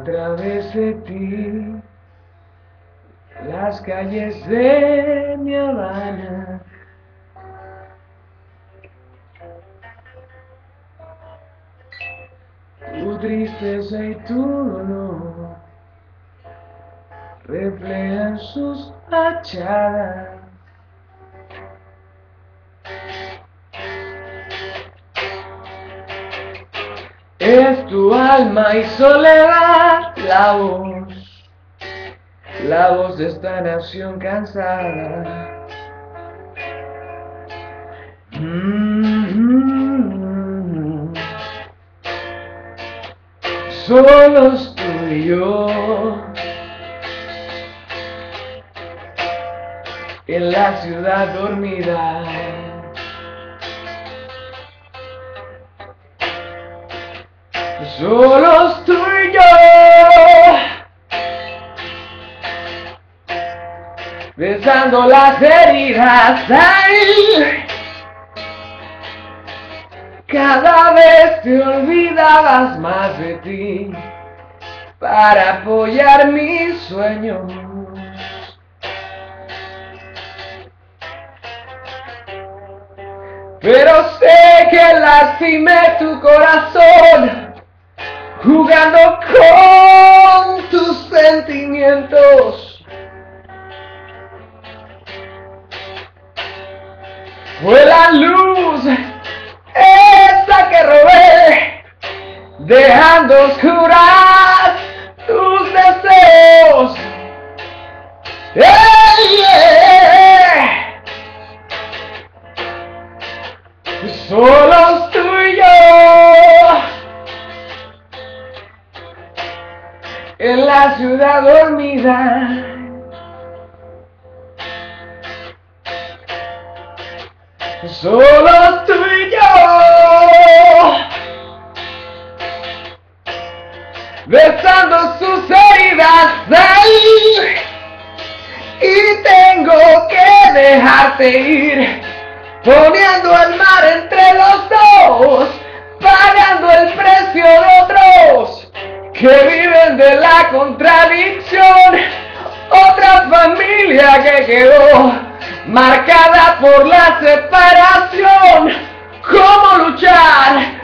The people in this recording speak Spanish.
a través de ti las calles de mi Habana. Tu tristeza y tu dolor reflejan sus fachadas. Es tu alma y soledad la voz, la voz de esta nación cansada. Mm. Tú y yo en la ciudad dormida. Solos tú y yo besando las heridas. Ay, cada vez te olvidabas más de ti para apoyar mis sueños. Pero sé que lastimé tu corazón jugando con tus sentimientos. Fue la luz esa que robé, dejando oscuras la ciudad dormida. Solos tú y yo besando sus heridas ay, y tengo que dejarte ir poniendo el mar entre viven de la contradicción. Otra familia que quedó marcada por la separación. ¿Cómo luchar